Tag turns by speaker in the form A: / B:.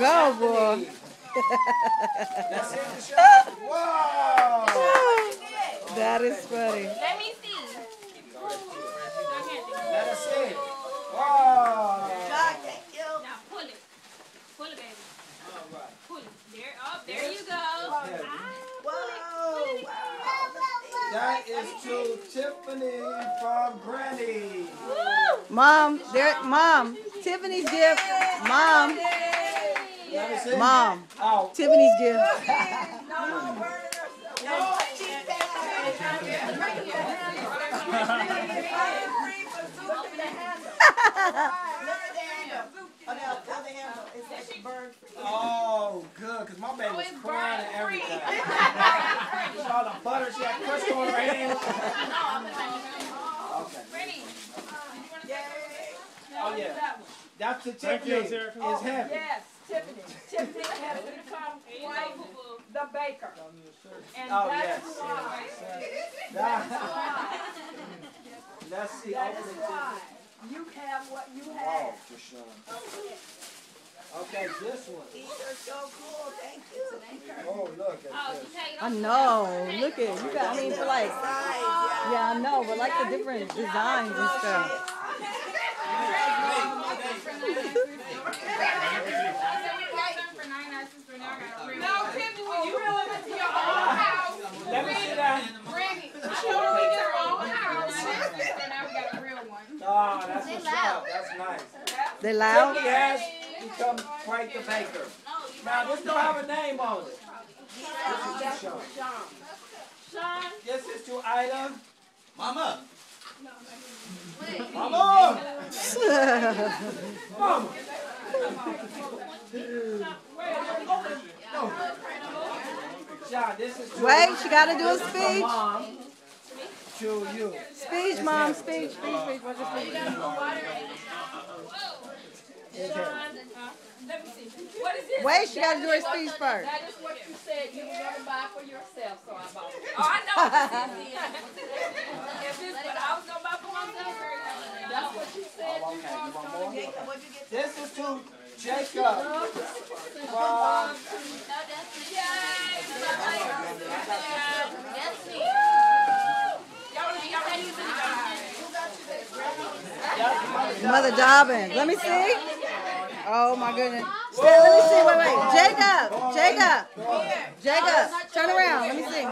A: go, boy.
B: That's it, Michelle? Wow!
A: that is funny.
C: Let me see.
B: Let us see. Wow!
C: Now pull it. Pull it, baby. Pull it. There, oh, there you go.
B: That is to Tiffany from Granny.
A: Mom, there, mom, Tiffany's gift. Mom,
B: Let me see.
A: mom,
B: Oh,
A: Tiffany's gift.
B: oh, good, because my baby was crying and everything. She saw the butter, she had crystal in her hand. Okay.
C: Ready?
B: Oh, yeah. That's the Tiffany.
D: you, Sarah.
B: Is heavy.
E: Yes, Tiffany. Tiffany has become quite the baker. And
B: Oh,
E: that's
B: yes.
E: why,
B: That- Let's see.
E: that
B: open
E: why you have what you
B: Oh,
E: have.
B: for sure. Oh, okay, this one. These are so cool. Thank you. Oh, look
C: Oh,
B: at
C: you
B: this.
C: take it
A: I know. Look at you got. I mean, for like, yeah, I know, but like the different designs and stuff.
E: No, Tiffany, when you really went to your own house,
B: Let me see that.
E: Granny, show them in your own house.
B: Oh, that's what's up. That's nice.
A: They loud.
B: Tiffany has become quite the baker. Now, this don't have a name on it. This is to Sean.
E: Sean,
B: This is to Ida.
D: Mama.
B: Mama! Mama! Sean, this is
A: Wait, she got to do a
B: this is
A: speech.
B: Mom to you.
A: Speech, mom. Speech. Speech. Speech. What's your speech?
E: let me see. What is this?
A: Wait, she got to do her speech first.
E: That is what you said you were gonna buy for yourself, so I bought it.
C: Oh, I know what this is.
E: If this what I was gonna buy for myself, that's what you said you
B: Okay, you
E: was
B: want
E: gonna
B: more?
E: get.
B: This is to Jacob from
A: Mother Dobbins. Let me see. Oh my goodness. Let me see. Wait, wait. Jacob. Jacob. Jacob. Turn around. Let me see.